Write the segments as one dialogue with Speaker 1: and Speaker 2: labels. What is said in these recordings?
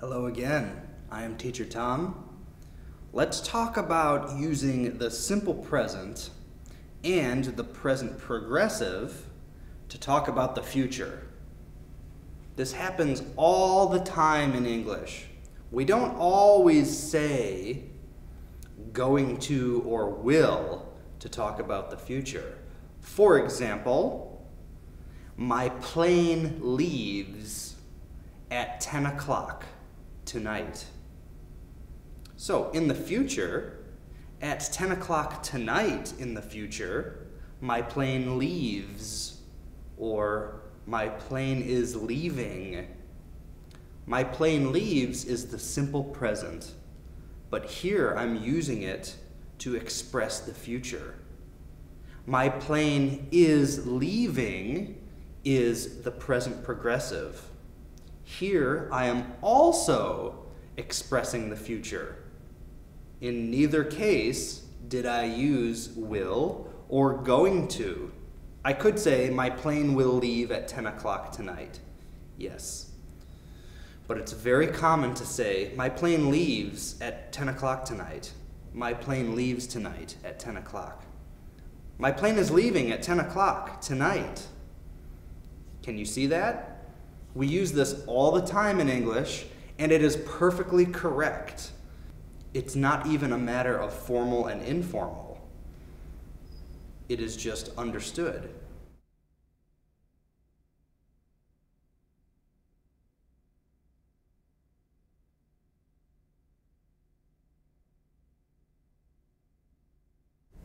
Speaker 1: Hello again. I am Teacher Tom. Let's talk about using the simple present and the present progressive to talk about the future. This happens all the time in English. We don't always say going to or will to talk about the future. For example, my plane leaves at 10 o'clock tonight. So, in the future, at 10 o'clock tonight in the future, my plane leaves, or my plane is leaving. My plane leaves is the simple present, but here I'm using it to express the future. My plane is leaving is the present progressive. Here I am also expressing the future. In neither case did I use will or going to. I could say my plane will leave at 10 o'clock tonight. Yes. But it's very common to say my plane leaves at 10 o'clock tonight. My plane leaves tonight at 10 o'clock. My plane is leaving at 10 o'clock tonight. Can you see that? We use this all the time in English, and it is perfectly correct. It's not even a matter of formal and informal, it is just understood.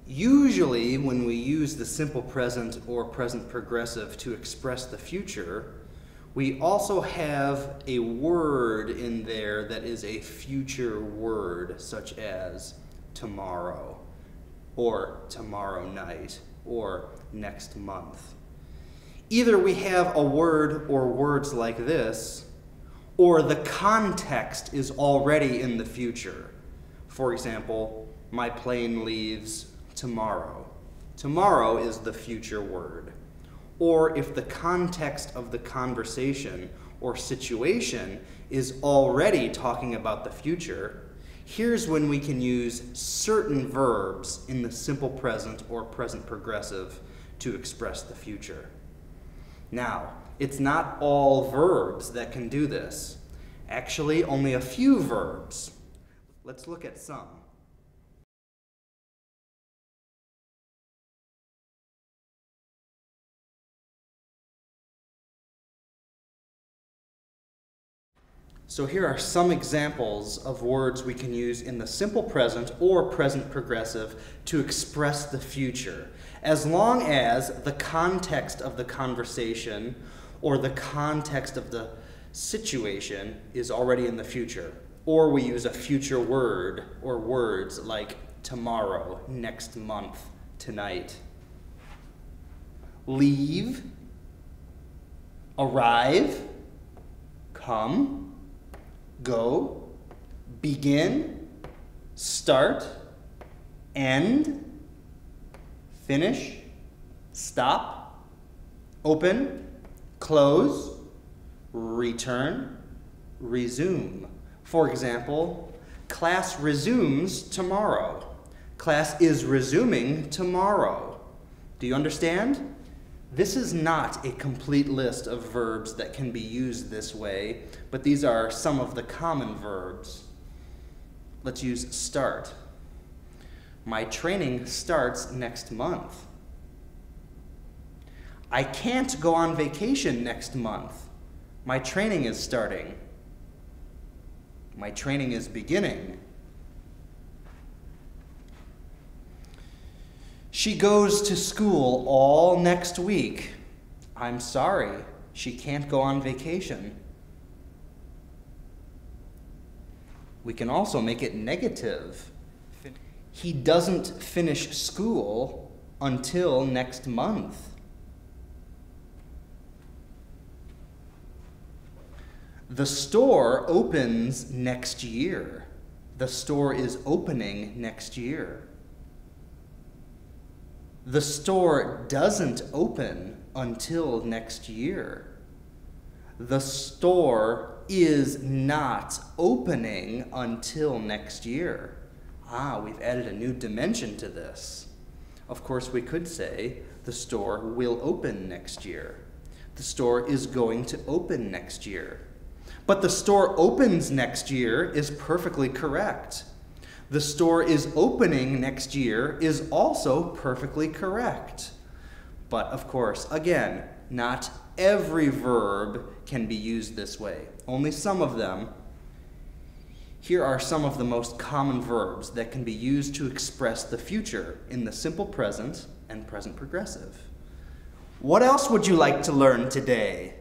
Speaker 1: Usually, when we use the simple present or present progressive to express the future, we also have a word in there that is a future word, such as tomorrow, or tomorrow night, or next month. Either we have a word or words like this, or the context is already in the future. For example, my plane leaves tomorrow. Tomorrow is the future word or if the context of the conversation or situation is already talking about the future, here's when we can use certain verbs in the simple present or present progressive to express the future. Now, it's not all verbs that can do this. Actually, only a few verbs. Let's look at some. So here are some examples of words we can use in the simple present or present progressive to express the future, as long as the context of the conversation or the context of the situation is already in the future. Or we use a future word or words like tomorrow, next month, tonight. Leave, arrive, come, go, begin, start, end, finish, stop, open, close, return, resume. For example, class resumes tomorrow. Class is resuming tomorrow. Do you understand? This is not a complete list of verbs that can be used this way, but these are some of the common verbs. Let's use start. My training starts next month. I can't go on vacation next month. My training is starting. My training is beginning. She goes to school all next week. I'm sorry, she can't go on vacation. We can also make it negative. He doesn't finish school until next month. The store opens next year. The store is opening next year. The store doesn't open until next year. The store is not opening until next year. Ah, we've added a new dimension to this. Of course, we could say the store will open next year. The store is going to open next year. But the store opens next year is perfectly correct. The store is opening next year is also perfectly correct. But of course, again, not every verb can be used this way, only some of them. Here are some of the most common verbs that can be used to express the future in the simple present and present progressive. What else would you like to learn today?